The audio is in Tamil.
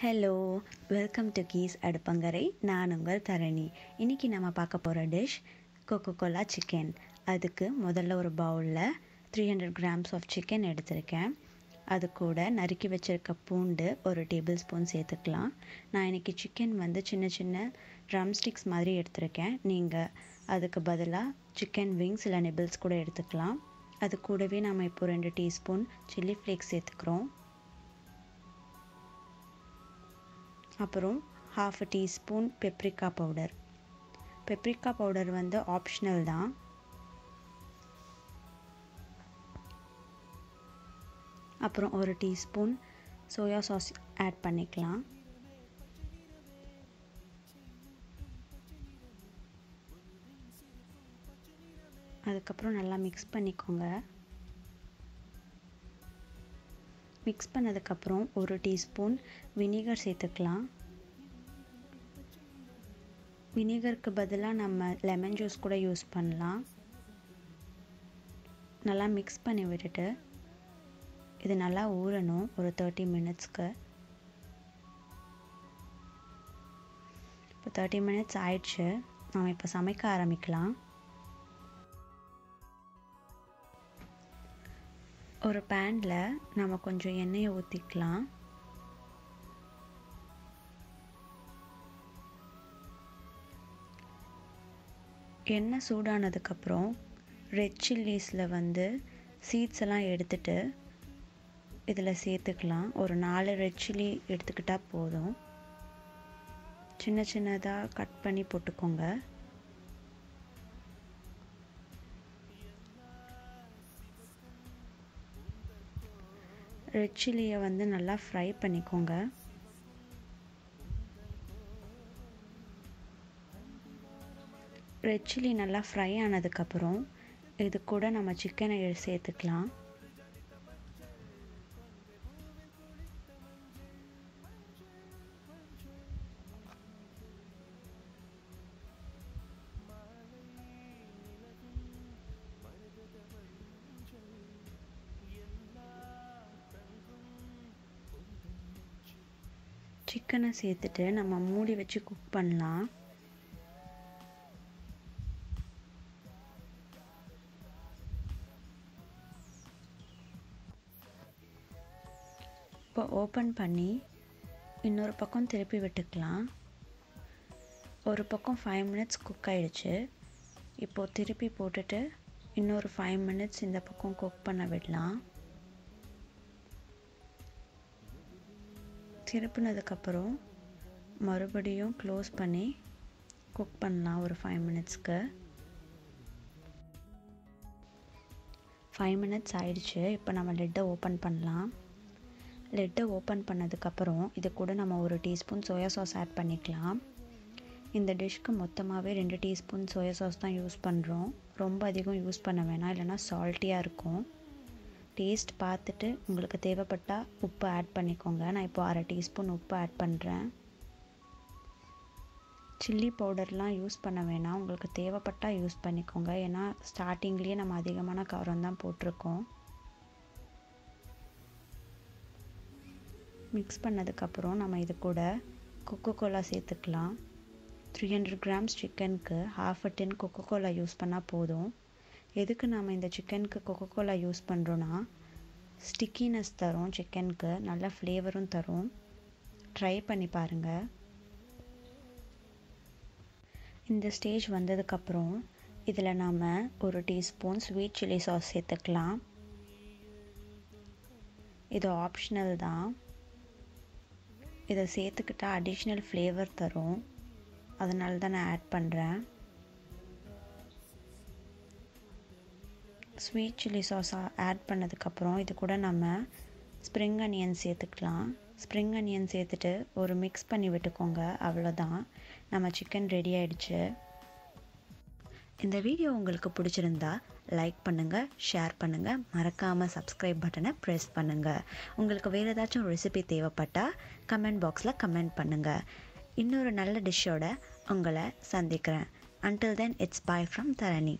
ஹலோ வெல்கம் டு கீஸ் அடுப்பங்கரை நான் உங்கள் தரணி. இன்றைக்கி நம்ம பார்க்க போகிற டிஷ் கொக்கோ கோலா சிக்கன் அதுக்கு முதல்ல ஒரு பவுலில் three hundred grams of chicken எடுத்திருக்கேன். அது கூட நறுக்கி வச்சுருக்க பூண்டு ஒரு டேபிள் ஸ்பூன் சேர்த்துக்கலாம். நான் இன்றைக்கி சிக்கன் வந்து சின்ன சின்ன ட்ரம் ஸ்டிக்ஸ் மாதிரி எடுத்திருக்கேன். நீங்கள் அதுக்கு பதிலாக சிக்கன் விங்ஸ் இல்லை நிபிள்ஸ் கூட எடுத்துக்கலாம். அது கூடவே நம்ம இப்போ ரெண்டு டீஸ்பூன் சில்லி ஃப்ளேக்ஸ் சேர்த்துக்கிறோம். அப்புறம் half a teaspoon paprika powder paprika powder வந்து ஆப்ஷனல் தான். அப்புறம் ஒரு டீஸ்பூன் சோயா சாஸ் ஆட் பண்ணிக்கலாம். அதுக்கப்புறம் நல்லா மிக்ஸ் பண்ணிக்கோங்க. மிக்ஸ் பண்ணதுக்கப்புறம் ஒரு டீஸ்பூன் வினிகர் சேர்த்துக்கலாம். வினிகருக்கு பதிலாக நம்ம லெமன் ஜூஸ் கூட யூஸ் பண்ணலாம். நல்லா மிக்ஸ் பண்ணி விட்டுட்டு இது நல்லா ஊறணும் ஒரு தேர்ட்டி மினிட்ஸ்க்கு இப்போ தேர்ட்டி மினிட்ஸ் ஆயிடுச்சு. நம்ம இப்போ சமைக்க ஆரம்பிக்கலாம். ஒரு பேனில் நம்ம கொஞ்சம் எண்ணெயை ஊற்றிக்கலாம் எண்ணெய் சூடானதுக்கப்புறம் ரெட் சில்லிஸில் வந்து சீட்ஸ் எல்லாம் எடுத்துட்டு இதில் சேர்த்துக்கலாம். ஒரு நாலு ரெட் சில்லி எடுத்துக்கிட்டால் போதும். சின்ன சின்னதாக கட் பண்ணி போட்டுக்கோங்க. ரெட் சில்லியை வந்து நல்லா ஃப்ரை பண்ணிக்கோங்க. ரெட் சில்லி நல்லா ஃப்ரை ஆனதுக்கப்புறம் இது கூட நம்ம சிக்கனை சேர்த்துக்கலாம். சிக்கனை சேர்த்துட்டு நம்ம மூடி வச்சு குக் பண்ணலாம். இப்போ ஓப்பன் பண்ணி இன்னொரு பக்கம் திருப்பி விட்டுக்கலாம். ஒரு பக்கம் ஃபைவ் மினிட்ஸ் குக் ஆகிடுச்சு இப்போது திருப்பி போட்டுட்டு இன்னொரு ஃபைவ் மினிட்ஸ் இந்த பக்கம் குக் பண்ண விடலாம். திருப்பினதுக்கப்புறம் மறுபடியும் க்ளோஸ் பண்ணி குக் பண்ணலாம் ஒரு ஃபைவ் மினிட்ஸ்க்கு ஃபைவ் மினிட்ஸ் ஆயிடுச்சு. இப்போ நம்ம லெட்டை ஓப்பன் பண்ணலாம். லெட்டை ஓப்பன் பண்ணதுக்கப்புறம் இது கூட நம்ம ஒரு டீஸ்பூன் சோயா சாஸ் ஆட் பண்ணிக்கலாம். இந்த டிஷ்க்கு மொத்தமாகவே ரெண்டு டீஸ்பூன் சோயா சாஸ் தான் யூஸ் பண்ணுறோம் ரொம்ப அதிகம் யூஸ் பண்ண வேணாம். இல்லைனா சால்ட்டியாக இருக்கும். டேஸ்ட் பார்த்துட்டு உங்களுக்கு தேவைப்பட்டால் உப்பு ஆட் பண்ணிக்கோங்க. நான் இப்போ அரை டீஸ்பூன் உப்பு ஆட் பண்ணுறேன் சில்லி பவுடர்லாம் யூஸ் பண்ண வேணாம். உங்களுக்கு தேவைப்பட்டால் யூஸ் பண்ணிக்கோங்க. ஏன்னா ஸ்டார்டிங்லேயே நம்ம அதிகமான காரம் தான் போட்டிருக்கோம். மிக்ஸ் பண்ணதுக்கப்புறம் நம்ம இது கூட கொக்கோ கோலா சேர்த்துக்கலாம். த்ரீ ஹண்ட்ரட் கிராம்ஸ் சிக்கனுக்கு half a tin Coca Cola use பண்ணால் போதும். எதுக்கு நாம் இந்த சிக்கனுக்கு கொக்கோ கோலா யூஸ் பண்ணுறோன்னா ஸ்டிக்கினஸ் தரும் சிக்கனுக்கு நல்ல ஃப்ளேவரும் தரும். ட்ரை பண்ணி பாருங்கள் இந்த ஸ்டேஜ் வந்ததுக்கப்புறம் இதில் நாம் ஒரு டீஸ்பூன் ஸ்வீட் சில்லி சாஸ் சேர்த்துக்கலாம். இது ஆப்ஷனல் தான். இதை சேர்த்துக்கிட்டால் அடிஷ்னல் ஃப்ளேவர் தரும். அதனால தான் நான் ஆட் பண்ணுறேன் ஸ்வீட் சில்லி சாஸாக ஆட் பண்ணதுக்கப்புறம் இது கூட நம்ம ஸ்ப்ரிங் அனியன் சேர்த்துக்கலாம். ஸ்ப்ரிங் அனியன் சேர்த்துட்டு ஒரு மிக்ஸ் பண்ணி விட்டுக்கோங்க. அவ்வளோதான் நம்ம சிக்கன் ரெடி ஆயிடுச்சு. இந்த வீடியோ உங்களுக்கு பிடிச்சிருந்தா லைக் பண்ணுங்கள் ஷேர் பண்ணுங்கள் மறக்காமல் சப்ஸ்கிரைப் பட்டனை ப்ரெஸ் பண்ணுங்கள் உங்களுக்கு வேறு ஏதாச்சும் ரெசிபி தேவைப்பட்டால் கமெண்ட் பாக்ஸில் கமெண்ட் பண்ணுங்கள் இன்னொரு நல்ல டிஷ்ஷோட உங்களை சந்திக்கிறேன். Until then it's bye from Dharani